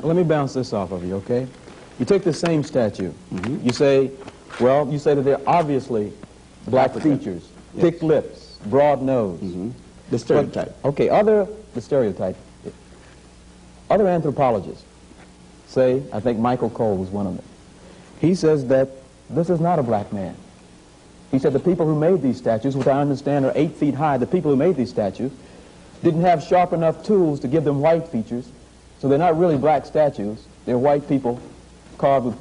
Now, let me bounce this off of you, okay? You take the same statue. Mm-hmm. You say, well, you say that they're obviously black African. features, Yes. thick lips, broad nose. Mm-hmm. The stereotype. But- okay, other, the stereotype. Other anthropologists say, I think Michael Coe was one of them. He says that this is not a black man. He said the people who made these statues, which I understand are eight feet high, the people who made these statues didn't have sharp enough tools to give them white features, so they're not really black statues. They're white people carved with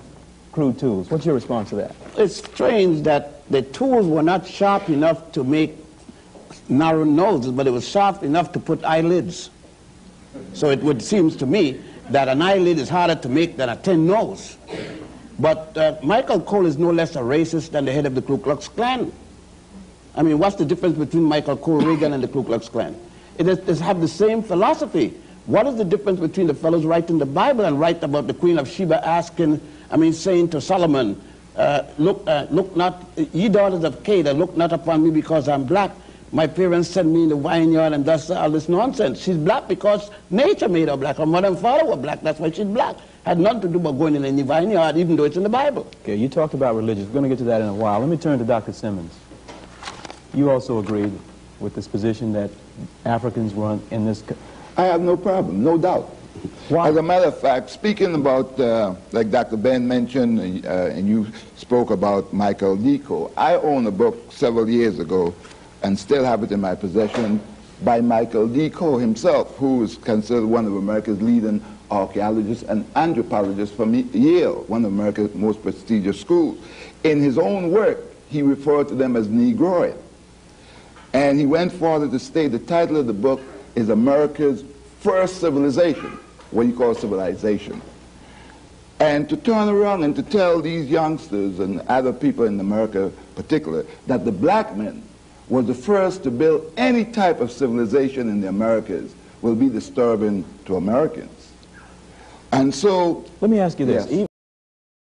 crude tools. What's your response to that? It's strange that the tools were not sharp enough to make narrow noses, but it was sharp enough to put eyelids. So it would seems to me that an eyelid is harder to make than a thin nose. But uh, Michael Coe is no less a racist than the head of the Ku Klux Klan. I mean, what's the difference between Michael Coe Reagan and the Ku Klux Klan? It is, have the same philosophy. What is the difference between the fellows writing the Bible and write about the Queen of Sheba asking, I mean, saying to Solomon, uh, look, uh, look not, ye daughters of Canaan, look not upon me because I'm black. My parents sent me in the vineyard and thus all this nonsense. She's black because nature made her black. Her mother and father were black. That's why she's black. Had nothing to do with going in any vineyard, even though it's in the Bible. Okay, you talked about religious. We're going to get to that in a while. Let me turn to Dr. Simmons. You also agreed with this position that Africans were in this. I have no problem, no doubt. Why? As a matter of fact, speaking about, uh, like Dr. Ben mentioned, uh, and you spoke about Michael D. Coe, I own a book several years ago and still have it in my possession by Michael D. Coe himself, who is considered one of America's leading archaeologists and anthropologists from Yale, one of America's most prestigious schools. In his own work, he referred to them as Negroid. And he went further to state the title of the book is America's First Civilization, what you call civilization. And to turn around and to tell these youngsters and other people in America particular that the black men was the first to build any type of civilization in the Americas will be disturbing to Americans. And so Let me ask you this. Yes.